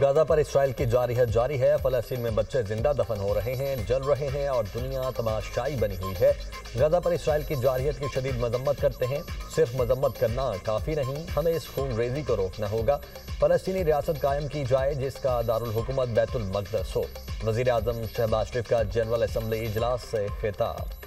Gaza पर Israel की जारियत जारी है। फलस्तीन में बच्चे ज़िंदा दफन हो रहे हैं, जल रहे हैं और दुनिया तमाशाई बनी हुई है। गाजा पर इसराइल की जारियत की शदीद मजम्मत करते हैं। सिर्फ़ मजम्मत करना काफ़ी नहीं, हमें इस खून रेजी को रोकना होगा। फलस्तनी रियासत कायम की जाए, जिसका दारकूमत बैतुलमकदस हो। वज़ीर अजम शहबाज शरीफ का जनरल असम्बली इजलास से खिताब।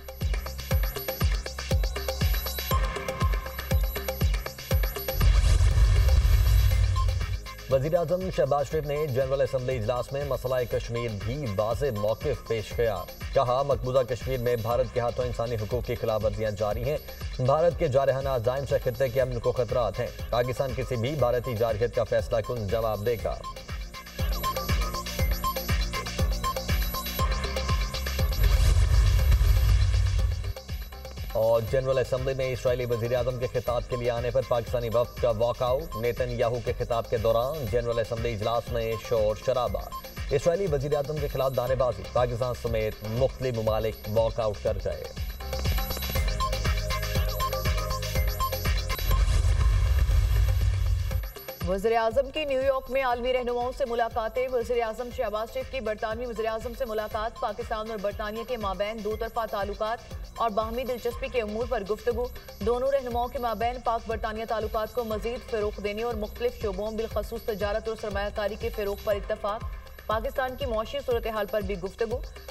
वज़ीर अजम शहबाज शरीफ ने जनरल असम्बली इजलास में मसला कश्मीर भी वाज मौक़ पेश किया। कहा, मकबूजा कश्मीर में भारत के हाथों इंसानी हकूक की खिलाफ वर्जियाँ जारी हैं। भारत के जारहाना अजायम से खत्े के अमन को खतरात हैं। पाकिस्तान किसी भी भारतीय जारहत का फैसला कन जवाब देगा। और जनरल असम्बली में इसराइली वजी अजम के खिताब के लिए आने पर पाकिस्तानी वफ का वॉकआउट नेतन याहू के खिताब के दौरान जनरल असम्बली इजलास में शोर शराबा। इसराइली वजी अजम के खिलाफ दानेबाजी, पाकिस्तान समेत मुख्तलि ममालिक वॉकआउट कर गए। वजी अजम की न्यूयॉर्क में आलमी रहनुमाओं से मुलाकातें। वजी अजम शहबाज शरीफ की बरतानवी वजी अजम से मुलाकात, पाकिस्तान और बरतानिया के माबेन दो तरफा ताल्लुक और बाहमी दिलचस्पी के अमूर पर गुफ्तु दोनों रहनुमाओं के माबेन पाक बरतानिया ताल्लुक को मजीद फ़रोग देने और मुख्तलिफ़ शोबों बिलखसूस तजारत और सरमाकारी के फ़रोग पर इतफाक़ पाकिस्तान की मौशी सूरत हाल पर भी गुफ्तु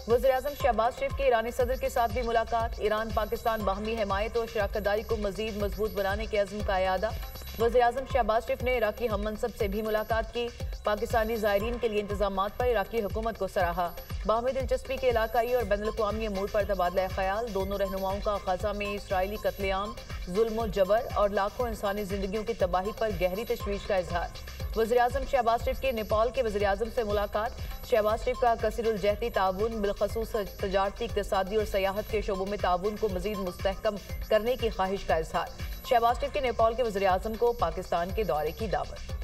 वजी अजम शहबाज शरीफ की ईरानी सदर के साथ भी मुलाकात। ईरान पाकिस्तान बाहमी हमायत और शराकतदारी को मजीद मज़बूत बनाने के अज़म का अदा वजी अजम शहबाज शरीफ ने इराकी हम मनसब से भी मुलाकात की। पाकिस्तानी ज़ायरीन के लिए इंतज़ाम पर इराकी हुकूमत को सराहा। बाहमी दिलचस्पी के इलाकाई और बैन अवी अमूर पर तबादला ख्याल। दोनों रहनुमाओं का गजा में इसराइली कतलेआम, जुल्म जबर और लाखों इंसानी जिंदगियों की तबाही पर गहरी तशवीश का इजहार। वजी अजम शहबाज शरीफ की नेपाल के वजी अजम से मुलाकात। शहबाज शरीफ का कसरजहती ताउन बिलखसूस तजारती इकतदी और सयाहत के शोबों में ताउन को मजीद मुस्तकम करने की ख्वाहिश का इजहार। शहबाज शरीफ के नेपाल के वजी को पाकिस्तान के दौरे की दावत।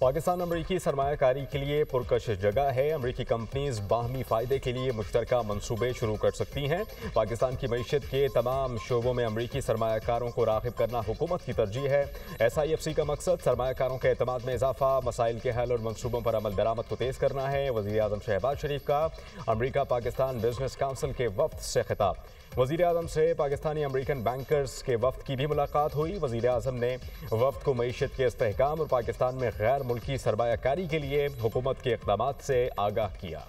पाकिस्तान अमरीकी सरमाकारी के लिए पुरकश जगह है। अमरीकी कंपनीज़ बाहमी फ़ायदे के लिए मुश्तर मनसूबे शुरू कर सकती हैं। पाकिस्तान की मीशत के तमाम शोबों में अमरीकी सरमाकारों को रागब करना हुकूमत की तरजीह है। एस आई एफ़ सी का मकसद, सरमाकारों के अतमाद में इजाफा, मसाइल के हल और मनसूबों पर अमल दरामद को तेज़ करना है। वजी अजम शहबाज शरीफ का अमरीका पाकिस्तान बिज़नेस काउंसिल के वक्त से खिताब। वज़ीर अजम से पाकिस्तानी अमरीकन बैंकर्स के वफद की भी मुलाकात हुई। वज़ीर अजम ने वफद को मीशत के इसकाम और पाकिस्तान में गैर मुल्की सरमाकारी के लिए हुकूमत के इकदाम से आगाह किया।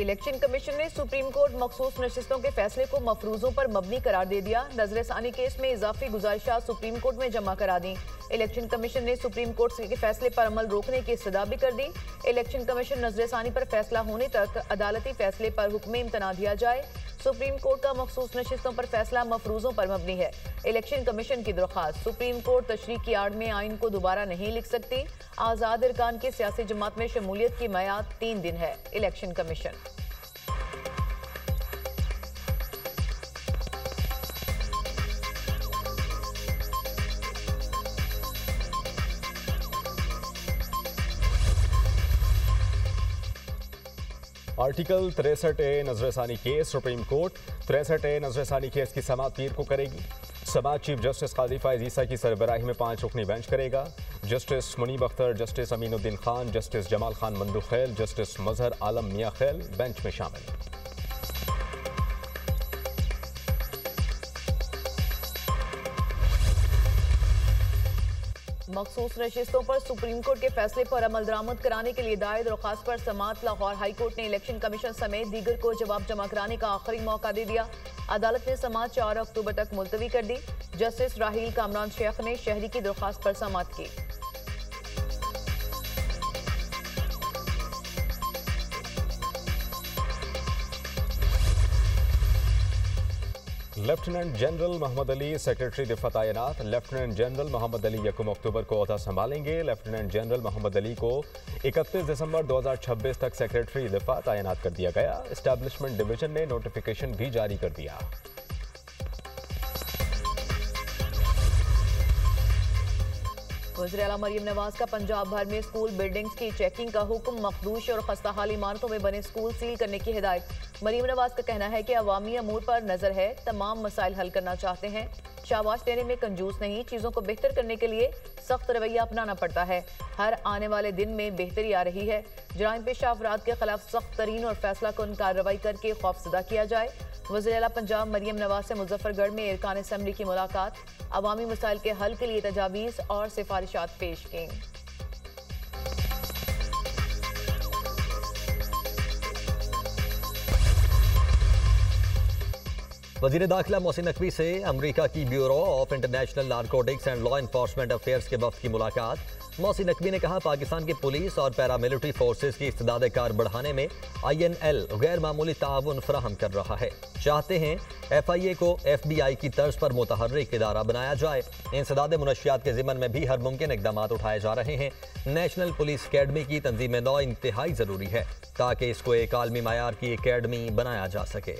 इलेक्शन कमीशन ने सुप्रीम कोर्ट मखसूस नशस्तों के फैसले को मफरूजों पर मबनी करार दे दिया। नजरसानी केस में इजाफी गुजारिशा सुप्रीम कोर्ट में जमा करा दी। इलेक्शन कमीशन ने सुप्रीम कोर्ट के फैसले पर अमल रोकने की सदा भी कर दी। इलेक्शन कमीशन नजरसानी पर फैसला होने तक अदालती फैसले पर हुक्म इम्तना दिया जाए। सुप्रीम कोर्ट का मखसूस नशस्तों पर फैसला मफरूजों पर मबनी है। इलेक्शन कमीशन की दरख्वास्त। सुप्रीम कोर्ट तशरी की आड़ में आइन को दोबारा नहीं लिख सकती। आज़ाद इरकान की सियासी जमात में शमूलियत की मैयाद तीन दिन है। Election commission. आर्टिकल तिरसठ ए नजरसानी केस, सुप्रीम कोर्ट। तिरसठ ए नजरसानी केस की समाप्त पीर को करेगी। समाज चीफ जस्टिस काजी फायज ईसा की सरबराही में पाँच रुकनी बेंच करेगा। Justice Munib Akhtar, justice Aminuddin Khan, justice Jamal Khan Mandokhail justice Mazhar आलम मियाँ खैल बेंच में शामिल। मखसूस नशस्तों पर सुप्रीम कोर्ट के फैसले पर अमल दरामद कराने के लिए दायर दरख्वास्त पर समात लाहौर हाईकोर्ट ने इलेक्शन कमीशन समेत दीगर को जवाब जमा कराने का आखिरी मौका दे दिया। अदालत ने समात चार अक्टूबर तक मुलतवी कर दी। जस्टिस राहील कामरान शेख ने शहरी की दरख्वास्त पर समात की। Lieutenant general Mohammad Ali, secretary दिफा तैनात लेफ्टिनेंट जनरल मोहम्मद अली यकम अक्टूबर को अहदा संभालेंगे। लेफ्टिनेंट जनरल मोहम्मद अली को 31 दिसंबर 2026 तक सेक्रेटरी दिफा तैनात कर दिया गया। इस्टेब्लिशमेंट डिवीज़न ने नोटिफिकेशन भी जारी कर दिया। वजी अला मरीम नवाज़ का पंजाब भर में स्कूल बिल्डिंग्स की चेकिंग का हुक्म, मखदूश और खस्ताहाल इमारतों में बने स्कूल सील करने की हिदायत। मरीम नवाज़ का कहना है कि अवामी अमूर पर नज़र है, तमाम मसाइल हल करना चाहते हैं। शाबाश देने में कंजूस नहीं, चीज़ों को बेहतर करने के लिए सख्त रवैया अपनाना पड़ता है। हर आने वाले दिन में बेहतरी आ रही है। जराइम पेशा अफराद के खिलाफ सख्त तरीन और फैसला कन कार्रवाई करके खौफजदा किया जाए। वजी अला पंजाब मरीम नवाज़ से मुजफ्फरगढ़ में इरकान असम्बली की मुलाकात। अवामी मसाइल के हल के लिए तजावीज़ और सिफारिशात पेश की। वज़ीर दाखिला मोहसिन नकवी से अमरीका की bureau of international narcotics and law enforcement affairs के वक्त की मुलाकात। मोहसिन नकवी ने कहा, पाकिस्तान की पुलिस और पैरामिलिट्री फोर्सेज की इस्तेदाद कार बढ़ाने में आई एन एल गैर मामूली ताउन फ्राहम कर रहा है। चाहते हैं एफ़ आई ए को एफ़ बी आई की तर्ज पर मुतहरिक इदारा बनाया जाए। इंसदाद मनशियात के जिमन में भी हर मुमकिन इकदाम उठाए जा रहे हैं। नेशनल पुलिस अकेडमी की तंजीम नौ इंतहाई ज़रूरी है, ताकि इसको एक आलमी मैार की अकेडमी बनाया जा सके।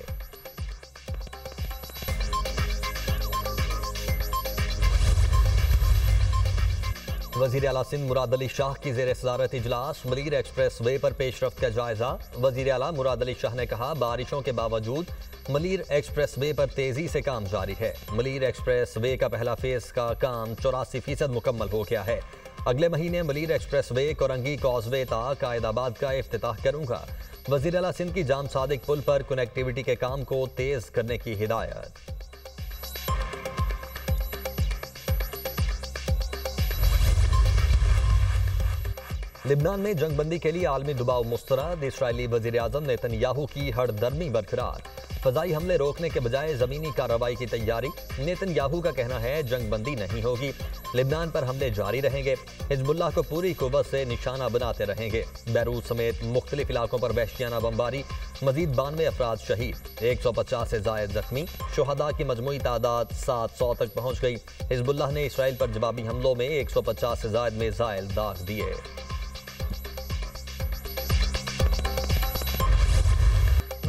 वज़ीर अला सिंध मुराद अली शाह की जेर सदारत इजलास मलिर एक्सप्रेस वे पर पेशरफ का जायजा। वज़ीर अला मुराद अली शाह ने कहा, बारिशों के बावजूद मलिर एक्सप्रेस वे पर तेज़ी से काम जारी है। मलिर एक्सप्रेस वे का पहला फ़ेज़ का काम चौरासी फ़ीसद मुकम्मल हो गया है। अगले महीने Malir expressway Korangi causeway तक कायदाबाद का अफ्ताह करूँगा। वज़ीर अला सिंध की जाम सादिक पुल पर कनेक्टिविटी के काम को तेज करने की हिदायत। लिबनान में जंगबंदी के लिए आलमी दबाव मुस्तरद। इसराइली वज़ीर अजम नेतन्याहू की हड़दर्मी बरकरार। फजाई हमले रोकने के बजाय जमीनी कार्रवाई की तैयारी। नेतन्याहू का कहना है, जंगबंदी नहीं होगी। लिबनान पर हमले जारी रहेंगे। हिजबुल्लाह को पूरी कुवत से निशाना बनाते रहेंगे। बैरूत समेत मुख्तलिफ़ इलाकों पर वहशियाना बमबारी। मजीद बानवे अफराद शहीद। एक सौ पचास से जायद जख्मी। शहदा की मजमू तादाद सात सौ तक पहुँच गई। हिजबुल्लाह ने इसराइल पर जवाबी हमलों में एक सौ पचास से जायद मिसाइल दाग दिए।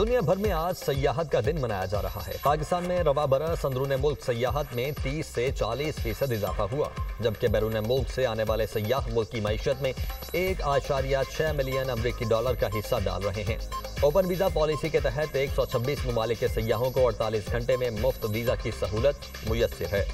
दुनिया भर में आज सयाहत का दिन मनाया जा रहा है। पाकिस्तान में रवा बरस अंदरून मुल्क सयाहत में 30 से 40 फ़ीसद इजाफा हुआ, जबकि बैरून मुल्क से आने वाले सयाह मुल्क की मीशत में एक आशारिया छह मिलियन अमरीकी डॉलर का हिस्सा डाल रहे हैं। ओपन वीज़ा पॉलिसी के तहत 126 ममालिक के सयाहों को 48 घंटे में मुफ़्त वीज़ा की सहूलत मुयसर है।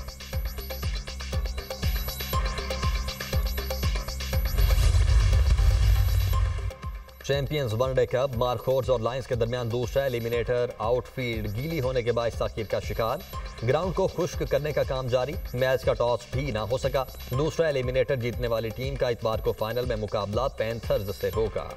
चैंपियंस वनडे कप मार्कोर्स और लाइंस के दरमियान दूसरा एलिमिनेटर आउटफील्ड गीली होने के बाद साकिब का शिकार। ग्राउंड को खुश्क करने का काम जारी, मैच का टॉस भी ना हो सका। दूसरा एलिमिनेटर जीतने वाली टीम का इतवार को फाइनल में मुकाबला पैंथर्स से होगा।